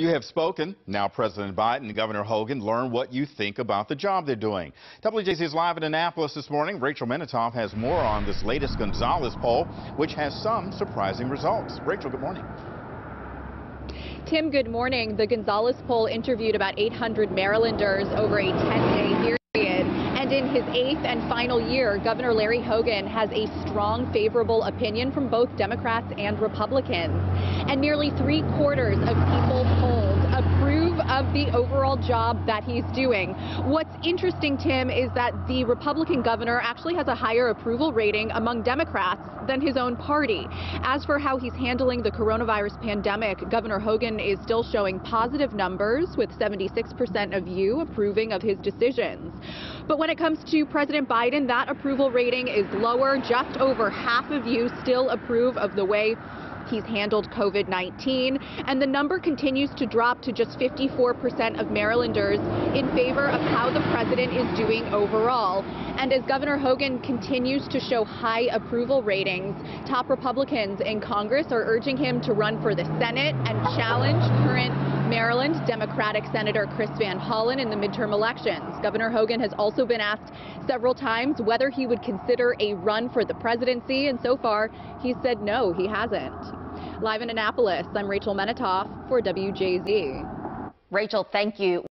You have spoken. Now President Biden and Governor Hogan learn what you think about the job they're doing. WJZ is live in Annapolis this morning. Rachel Menitoff has more on this latest Gonzales poll, which has some surprising results. Rachel, good morning. Tim, good morning. The Gonzales poll interviewed about 800 Marylanders over a 10-day period. His eighth and final year, Governor Larry Hogan has a strong favorable opinion from both Democrats and Republicans. And nearly three quarters of people polled of the overall job that he's doing. What's interesting, Tim, is that the Republican governor actually has a higher approval rating among Democrats than his own party. As for how he's handling the coronavirus pandemic, Governor Hogan is still showing positive numbers with 76% of you approving of his decisions. But when it comes to President Biden, that approval rating is lower. Just over half of you still approve of the way he's handled COVID-19, and the number continues to drop to just 54% of Marylanders in favor of how the president is doing overall. And as Governor Hogan continues to show high approval ratings, top Republicans in Congress are urging him to run for the Senate and challenge current Maryland Democratic Senator Chris Van Hollen in the midterm elections. Governor Hogan has also been asked several times whether he would consider a run for the presidency, and so far he said no, he hasn't. Live in Annapolis, I'm Rachel Menitoff for WJZ. Rachel, thank you.